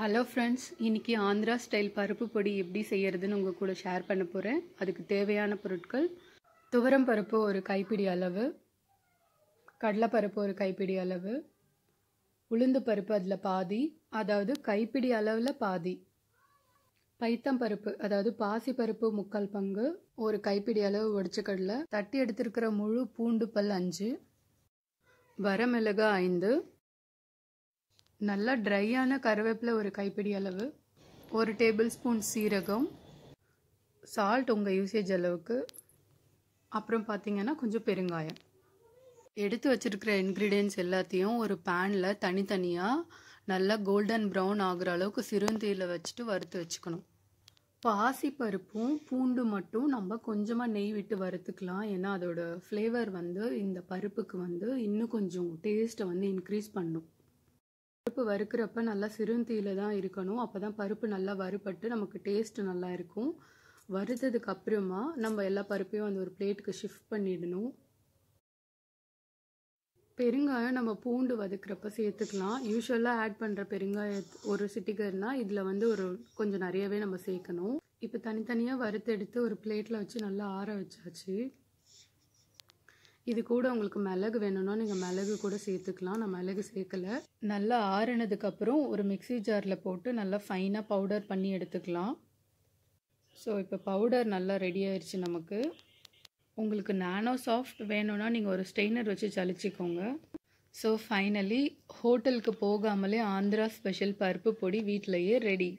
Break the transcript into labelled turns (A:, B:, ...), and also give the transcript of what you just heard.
A: Hello friends இன்றைக்கி Andhra style பருப்பு பொடி எப்படி செய்கிறதுன்னு உங்கள் கூட ஷேர் பண்ண போகிறேன் அதுக்கு தேவையான பொருட்கள். துவரம் பருப்பு ஒரு கைப்பிடி அளவு. கடலைப்பருப்பு ஒரு கைப்பிடி அளவு. உளுந்து பருப்பு அதில் பாதி. அதாவது கைப்பிடி அளவில் பாதி. பைத்தம் பருப்பு அதாவது பாசி பருப்பு முக்கால் பங்கு. ஒரு கைப்பிடி அளவு உடச்ச கடலை தட்டி எடுத்திருக்கிற முழு பூண்டு பல் அஞ்சு. வரமிளகு ஐந்து. நல்லா ட்ரையான கருவேப்பிலை ஒரு கைப்பிடி அளவு ஒரு டேபிள் ஸ்பூன் சீரகம் சால்ட் உங்கள் யூசேஜ் அளவுக்கு அப்புறம் பார்த்தீங்கன்னா கொஞ்சம் பெருங்காயம். எடுத்து வச்சிருக்கிற இன்க்ரீடியன்ஸ் எல்லாத்தையும் ஒரு பேனில் தனித்தனியாக நல்லா கோல்டன் ப்ரௌன் ஆகிற அளவுக்கு சிறுந்தீயில் வச்சுட்டு வறுத்து வச்சுக்கணும். பாசி பருப்பும் பூண்டு மட்டும் நம்ம கொஞ்சமாக நெய் விட்டு வறுத்துக்கலாம். ஏன்னா அதோட ஃப்ளேவர் வந்து இந்த பருப்புக்கு வந்து இன்னும் கொஞ்சம் டேஸ்ட்டை வந்து இன்க்ரீஸ் பண்ணும். பருப்பு வறுக்கிறப்ப நல்லா சிறுந்தீயில தான் இருக்கணும். அப்போ தான் பருப்பு நல்லா வறுபட்டு நமக்கு டேஸ்ட் நல்லா இருக்கும். வறுத்ததுக்கு அப்புறமா நம்ம எல்லா பருப்பையும் அந்த ஒரு பிளேட்டுக்கு ஷிஃப்ட் பண்ணிடணும். பெருங்காயம் நம்ம பூண்டு வதக்கிறப்ப சேர்த்துக்கலாம். யூஸ்வலாக ஆட் பண்ணுற பெருங்காய ஒரு சிட்டிகர்னால் இதில் வந்து ஒரு கொஞ்சம் நிறையவே நம்ம சேர்க்கணும். இப்போ தனித்தனியாக வறுத்தெடுத்து ஒரு பிளேட்டில் வச்சு நல்லா ஆற வச்சாச்சு. இது கூட உங்களுக்கு மிளகு வேணும்னா நீங்கள் மிளகு கூட சேர்த்துக்கலாம். நான் மிளகு சேர்க்கலை. நல்லா ஆறுனதுக்கப்புறம் ஒரு மிக்சி ஜாரில் போட்டு நல்லா ஃபைனாக பவுடர் பண்ணி எடுத்துக்கலாம். ஸோ இப்போ பவுடர் நல்லா ரெடி ஆயிடுச்சு நமக்கு. உங்களுக்கு நானோ சாஃப்ட் வேணும்னா நீங்கள் ஒரு ஸ்டெய்னர் வச்சு சளிச்சிக்கோங்க. ஸோ ஃபைனலி ஹோட்டலுக்கு போகாமலே ஆந்திரா ஸ்பெஷல் பருப்பு பொடி வீட்டிலையே ரெடி